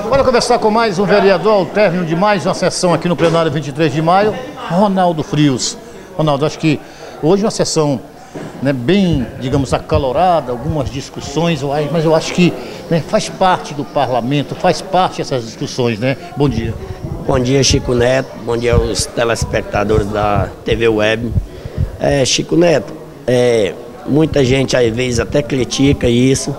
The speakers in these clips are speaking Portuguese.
Bora conversar com mais um vereador ao término de mais uma sessão aqui no plenário 23 de maio, Ronaldo Frios. Ronaldo, acho que hoje uma sessão né, bem, digamos, acalorada, algumas discussões, mas eu acho que né, faz parte do parlamento, faz parte dessas discussões, né? Bom dia. Bom dia, Chico Neto. Bom dia aos telespectadores da TV Web. É, Chico Neto, é, muita gente às vezes até critica isso,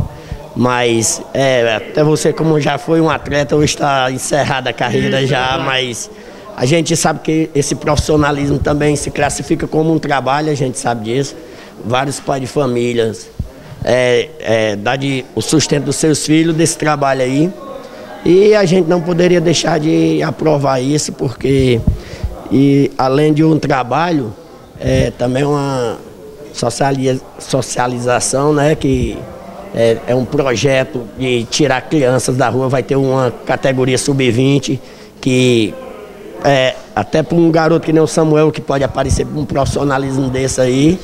mas é, até você, como já foi um atleta, hoje está encerrada a carreira já, mas a gente sabe que esse profissionalismo também se classifica como um trabalho, a gente sabe disso. Vários pais de famílias é, é, dá de, o sustento dos seus filhos desse trabalho aí. E a gente não poderia deixar de aprovar isso, porque e, além de um trabalho, é também uma socialização, né? Que é, é, um projeto de tirar crianças da rua, vai ter uma categoria sub-20 que é, até para um garoto que nem o Samuel que pode aparecer um profissionalismo desse aí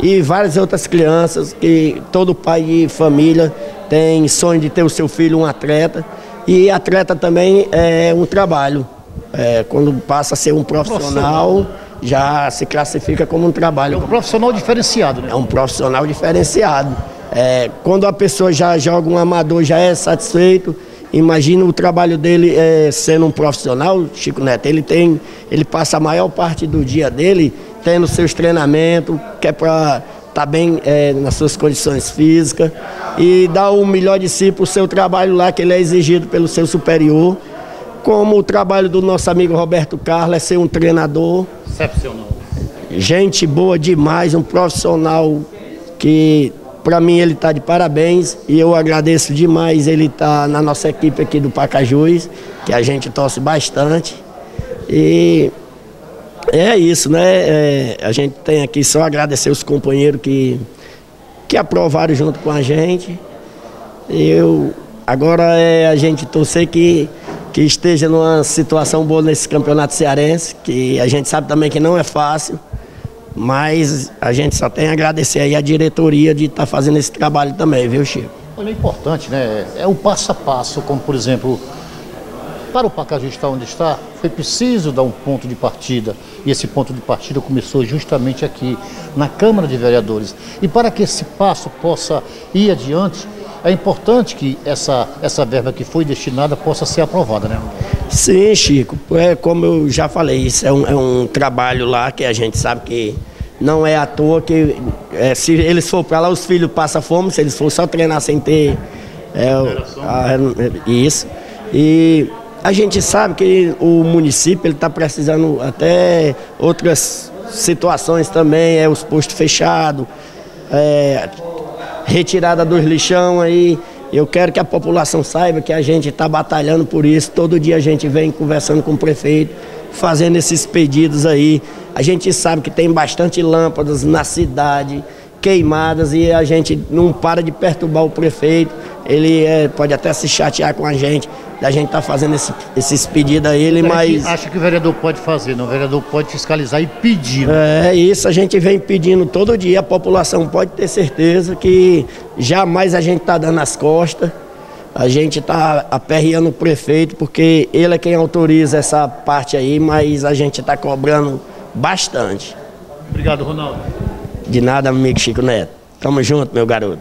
e várias outras crianças que todo pai de família tem sonho de ter o seu filho um atleta e atleta também é um trabalho é, quando passa a ser um profissional, profissional já se classifica como um trabalho. É um profissional diferenciado, né? É um profissional diferenciado. É, quando a pessoa já joga um amador, já é satisfeito. Imagina o trabalho dele é, sendo um profissional, Chico Neto. Ele tem, ele passa a maior parte do dia dele tendo seus treinamentos, que é para estar tá bem é, nas suas condições físicas e dar o melhor de si para o seu trabalho lá, que ele é exigido pelo seu superior. Como o trabalho do nosso amigo Roberto Carlos é ser um treinador. Excepcional. Gente boa demais, um profissional que para mim ele está de parabéns e eu agradeço demais ele tá na nossa equipe aqui do Pacajus, que a gente torce bastante. E é isso, né? É, a gente tem aqui só agradecer os companheiros que, que aprovaram junto com a gente. Eu agora é a gente torcer que, que esteja numa situação boa nesse campeonato cearense, que a gente sabe também que não é fácil. Mas a gente só tem a agradecer aí a diretoria de estar tá fazendo esse trabalho também, viu, Chico? Olha, é importante, né? É o passo a passo, como por exemplo, para o Pacajus estar onde está, foi preciso dar um ponto de partida. E esse ponto de partida começou justamente aqui, na Câmara de Vereadores. E para que esse passo possa ir adiante, é importante que essa, essa verba que foi destinada possa ser aprovada, né? Sim, Chico. É, como eu já falei, isso é um, é um trabalho lá que a gente sabe que não é à toa que é, se eles for para lá, os filhos passam fome, se eles for só treinar sem ter é, a, isso. E a gente sabe que o município está precisando até outras situações também, é os postos fechados, é, retirada dos lixão aí. Eu quero que a população saiba que a gente está batalhando por isso. Todo dia a gente vem conversando com o prefeito, fazendo esses pedidos aí. A gente sabe que tem bastante lâmpadas na cidade, queimadas, e a gente não para de perturbar o prefeito. Ele é, pode até se chatear com a gente, da gente estar tá fazendo esse, esses pedidos a ele, mas. Acha que o vereador pode fazer, não? O vereador pode fiscalizar e pedir. Né? É isso, a gente vem pedindo todo dia, a população pode ter certeza que jamais a gente está dando as costas. A gente está aperreando o prefeito, porque ele é quem autoriza essa parte aí, mas a gente está cobrando bastante. Obrigado, Ronaldo. De nada, amigo Chico Neto. Tamo junto, meu garoto.